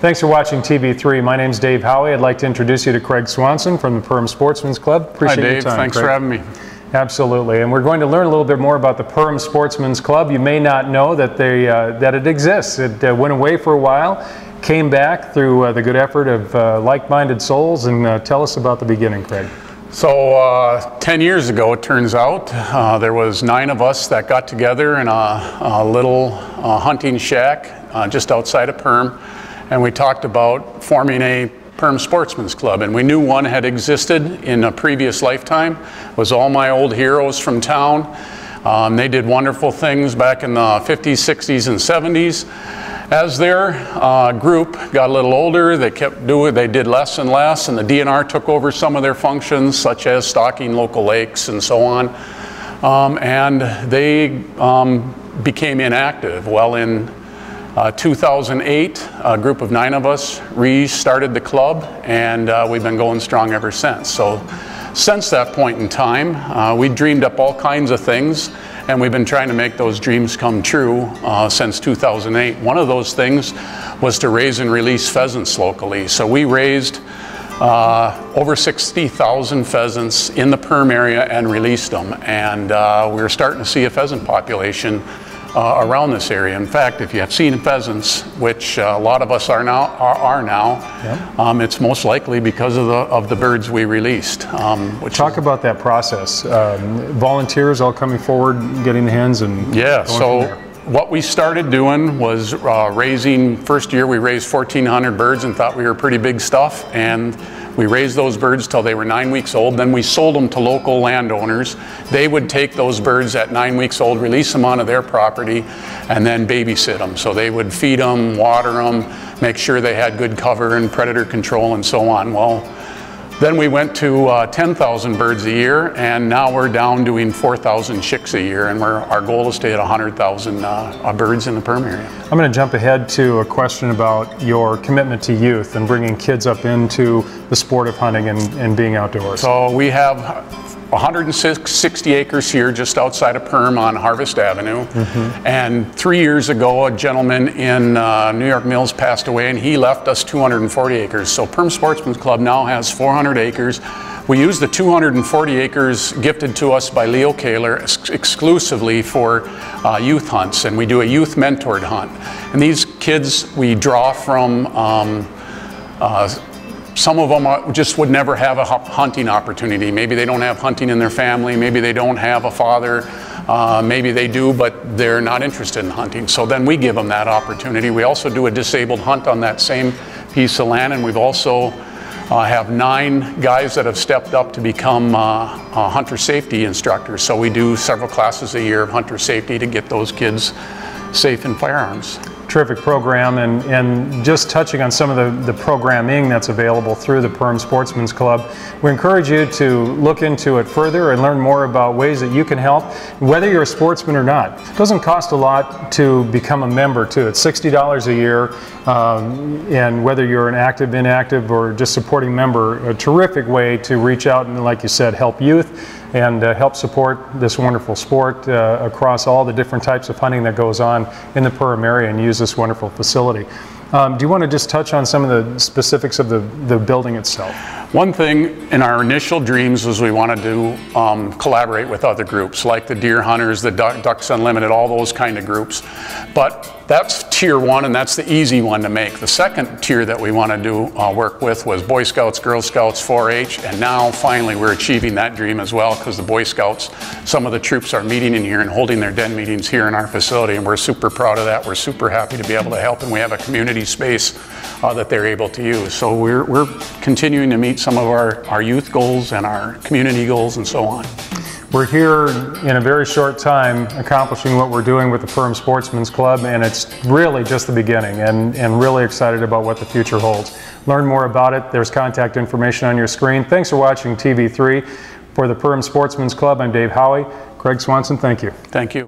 Thanks for watching TV3. My name's Dave Howie. I'd like to introduce you to Craig Swanson from the Perham Sportsman's Club. Appreciate Hi, Dave. Your time, Thanks Craig. for having me. Absolutely, and we're going to learn a little bit more about the Perham Sportsman's Club. You may not know that they uh, that it exists. It uh, went away for a while, came back through uh, the good effort of uh, like-minded souls. And uh, tell us about the beginning, Craig. So uh, 10 years ago, it turns out, there was nine of us that got together in a, a little hunting shack just outside of Perham and we talked about forming a Perham Sportsman's Club, and we knew one had existed in a previous lifetime. It was all my old heroes from town. Um, they did wonderful things back in the 50s, 60s, and 70s. As their uh, group got a little older, they kept doing, they did less and less, and the DNR took over some of their functions, such as stocking local lakes and so on. Um, and they um, became inactive. Well, in uh, 2008, a group of nine of us restarted the club, and uh, we've been going strong ever since. So, since that point in time, uh, we dreamed up all kinds of things, and we've been trying to make those dreams come true uh, since 2008. One of those things was to raise and release pheasants locally. So, we raised uh, over 60,000 pheasants in the Perham area and released them. And uh, we are starting to see a pheasant population uh, around this area. In fact, if you have seen pheasants, which uh, a lot of us are now, are, are now, yeah. um, it's most likely because of the of the birds we released. Um, Talk about that process. Um, volunteers all coming forward, getting the hens, and yeah. so what we started doing was uh, raising. First year, we raised 1,400 birds and thought we were pretty big stuff, and we raised those birds till they were nine weeks old. Then we sold them to local landowners. They would take those birds at nine weeks old, release them onto their property, and then babysit them. So they would feed them, water them, make sure they had good cover and predator control and so on. Well, then we went to uh, 10,000 birds a year, and now we're down doing 4,000 chicks a year, and our goal is to hit 100,000 uh, birds in the Perham area. I'm going to jump ahead to a question about your commitment to youth and bringing kids up into the sport of hunting and, and being outdoors. So we have 160 acres here just outside of Perham on Harvest Avenue. Mm-hmm. And three years ago, a gentleman in uh, New York Mills passed away and he left us 240 acres. So Perham Sportsman's Club now has 400 acres. We use the 240 acres gifted to us by Leo Kaler ex- exclusively for uh, youth hunts, and we do a youth mentored hunt. And these kids we draw from um, uh, some of them just would never have a hunting opportunity. Maybe they don't have hunting in their family. Maybe they don't have a father. Uh, maybe they do, but they're not interested in hunting. So then we give them that opportunity. We also do a disabled hunt on that same piece of land, and we've also uh, have nine guys that have stepped up to become uh, hunter safety instructors. So we do several classes a year of hunter safety to get those kids safe in firearms terrific program and, and just touching on some of the, the programming that's available through the Perham Sportsman's Club. We encourage you to look into it further and learn more about ways that you can help, whether you're a sportsman or not. It doesn't cost a lot to become a member too. It's $60 a year um, and whether you're an active, inactive, or just supporting member, a terrific way to reach out and like you said, help youth and uh, help support this wonderful sport uh, across all the different types of hunting that goes on in the Perham area and use this wonderful facility. Um, do you want to just touch on some of the specifics of the, the building itself? One thing in our initial dreams was we wanted to um, collaborate with other groups like the Deer Hunters, the Ducks Unlimited, all those kind of groups. But that's tier one and that's the easy one to make. The second tier that we want to do uh, work with was Boy Scouts, Girl Scouts, 4-H, and now finally we're achieving that dream as well because the Boy Scouts, some of the troops are meeting in here and holding their den meetings here in our facility and we're super proud of that. We're super happy to be able to help and we have a community space uh, that they're able to use. So we're, we're continuing to meet some of our, our youth goals and our community goals and so on. We're here in a very short time accomplishing what we're doing with the Perham Sportsman's Club, and it's really just the beginning, and, and really excited about what the future holds. Learn more about it. There's contact information on your screen. Thanks for watching TV3. For the Perham Sportsman's Club, I'm Dave Howie. Craig Swanson, thank you. Thank you.